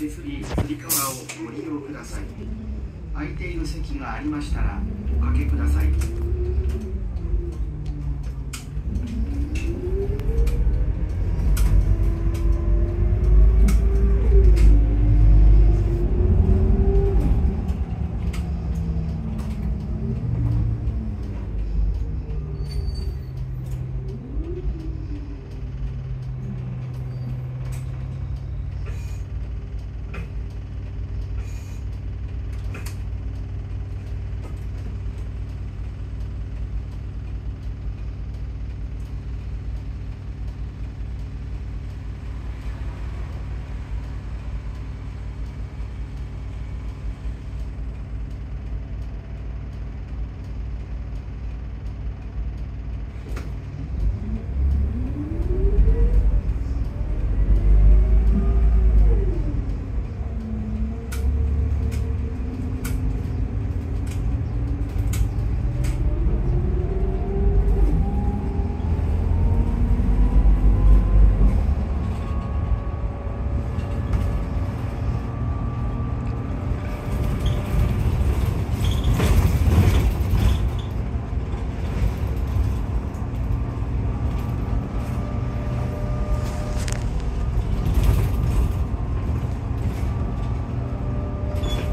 手すりつり革をご利用ください。空いている席がありましたらおかけください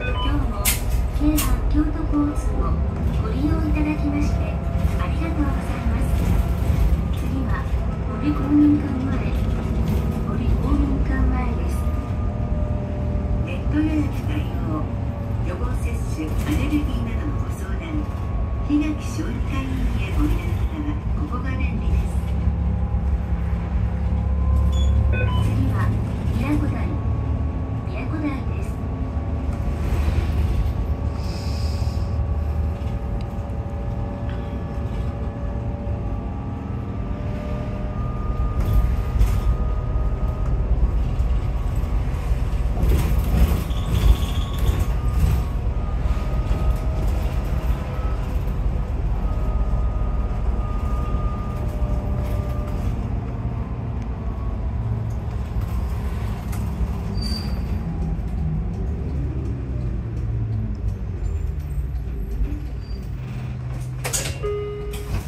今日も京阪京都交通をご利用いただきましてありがとうございます次は森公民館前森公民館前ですネット予約対応予防接種アレルギーなどのご相談檜垣小児科医院へおいでの方はここが便利です次は宮古台宮古台です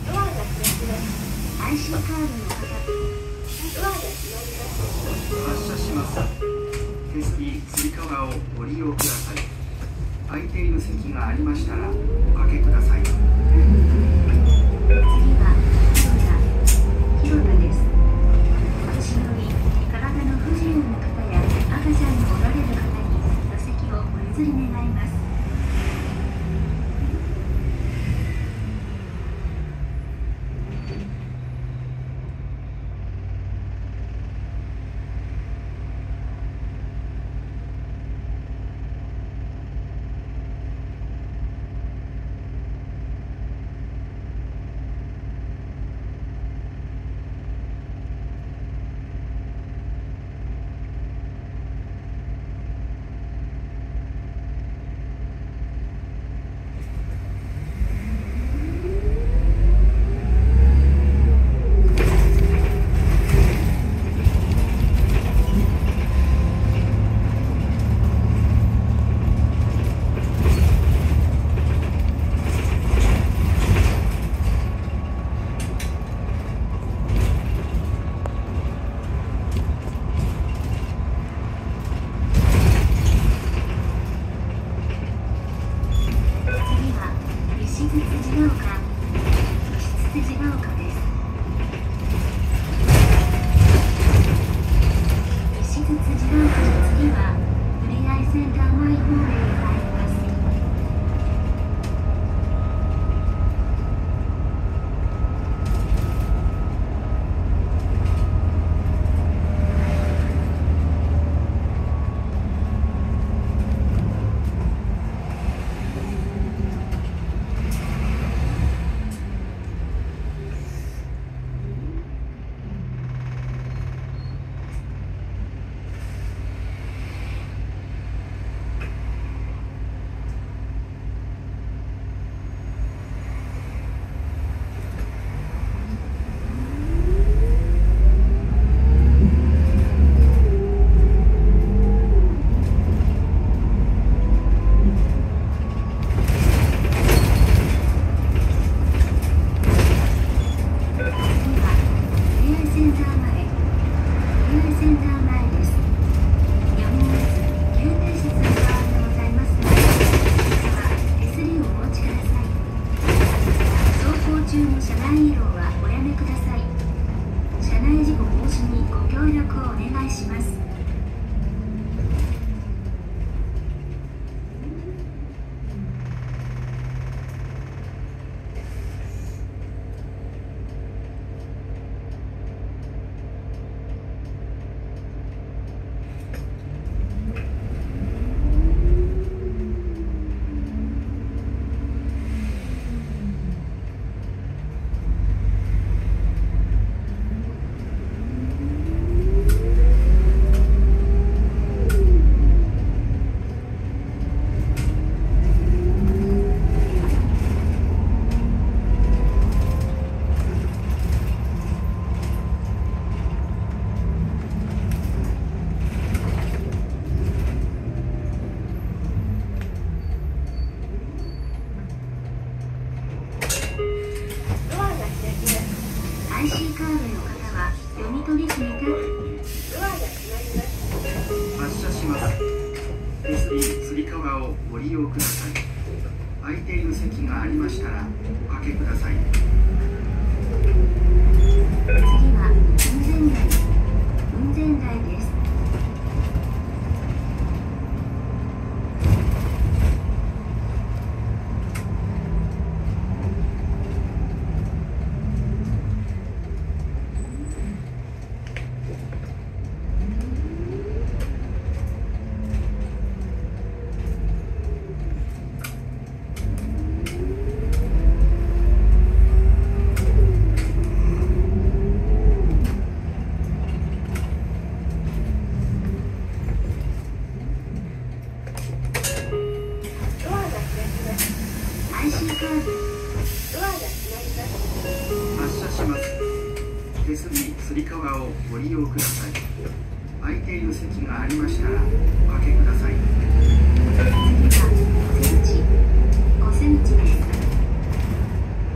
ドアが開きます。IC カードの方、ドアが閉まります。発車します手すりつり革をご利用ください。空いている席がありましたらおかけください。吉日辻ヶ丘吉日辻丘にご協力をお願いします。IC カードの方は読み取り閉めた発車します SB つり革をご利用ください空いている席がありました。らおかけください次は運転台運転台です。手す。りつり革をご利用ください。空いている席がありましたらおかけください。次は小瀬口小瀬口です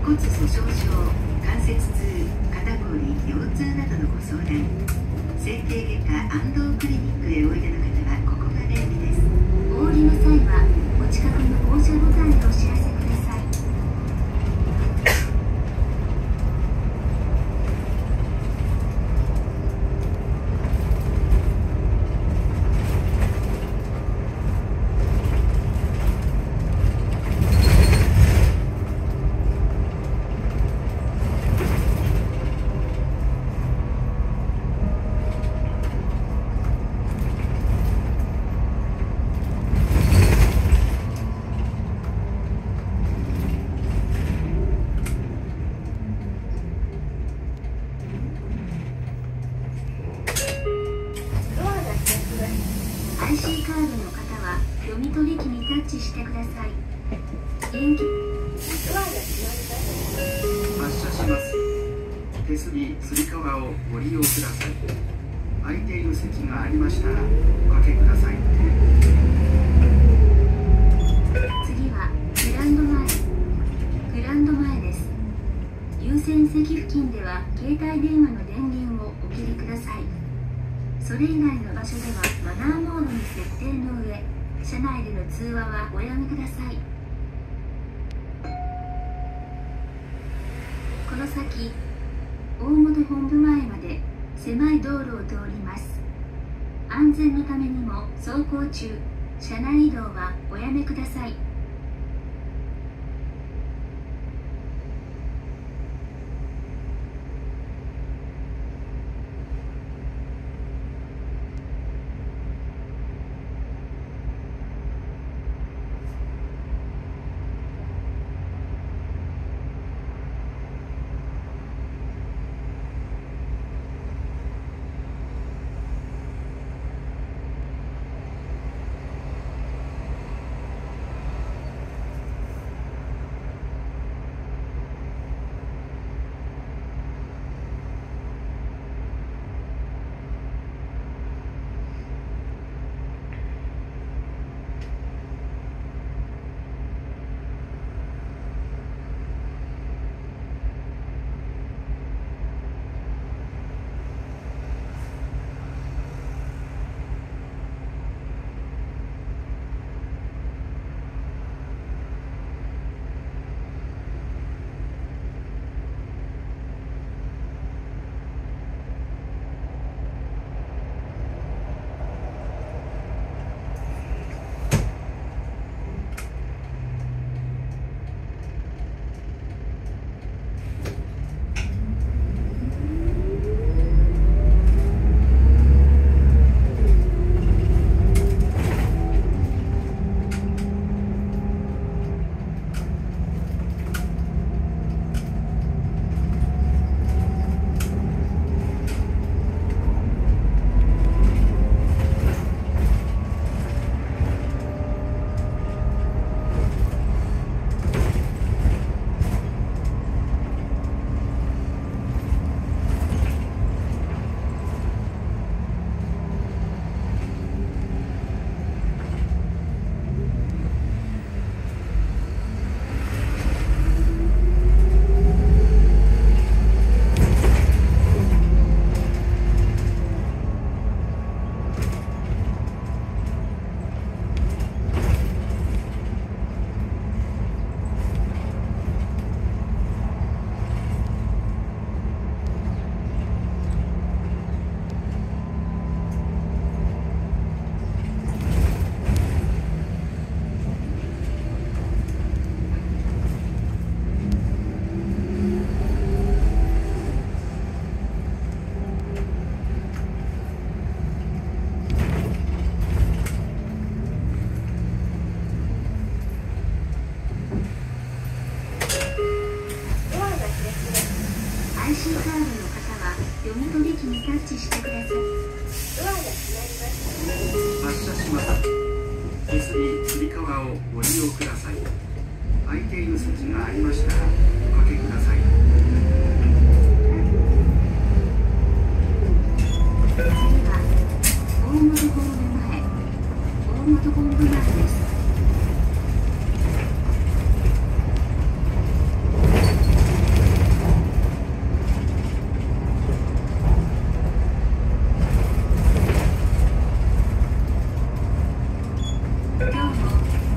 骨粗鬆症関節痛肩こり腰痛などのご相談。整形外科安藤クリニックへおいでの方手すりつり革をご利用ください。空いている席がありましたらおかけください次はグランド前。グランド前です。優先席付近では携帯電話の電源をお切りください。それ以外の場所ではマナーモードに設定の上車内での通話はおやめください。この先大本本部前まで狭い道路を通ります。安全のためにも走行中車内移動はおやめください。手すりつり革をご利用ください。空いている席がありましたらおかけください。次は大本ゴール前大本本部前です今日も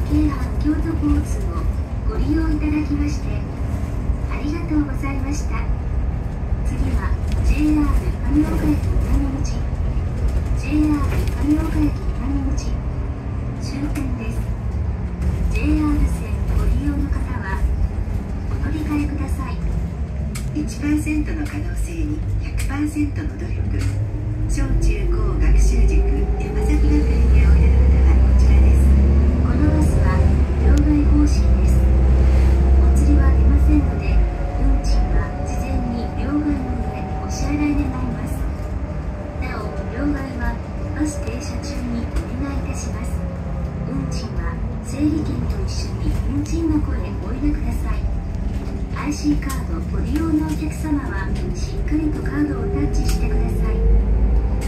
京阪京都交通をご利用いただきましてありがとうございました次は JR 上岡駅南口 JR 上岡駅南口終点です JR 線ご利用の方はお乗り換えください1%の可能性に100%の努力小中高学習塾山崎学園においでの方はこちらです。このバスは両替方式です。お釣りは出ませんので運賃は事前に両替の上お支払い願います。なお両替はバス停車中にお願いいたします。運賃は整理券と一緒に運賃箱へお入れください。IC カードご利用のお客様はしっかりとカードをタッチしてください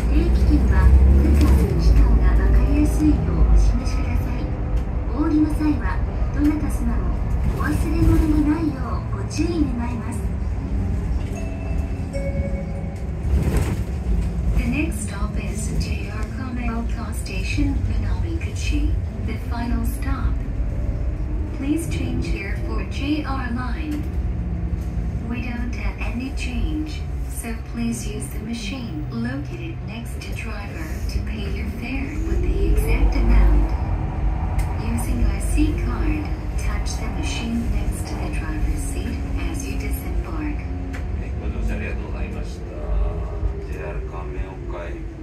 定期券は区間期間が分かりやすいようお示しくださいお降りの際はどなた様もお忘れ物のないようご注意願います The next stop is JR Kameoka Station, Minamiguchi, the final stop. Please change here for JR line. We don't have any change, so please use the machine located next to driver to pay your fare with the exact amount. Using IC card, touch the machine next to the driver's seat as you disembark. ご乗車ありがとうございました。JR 亀岡駅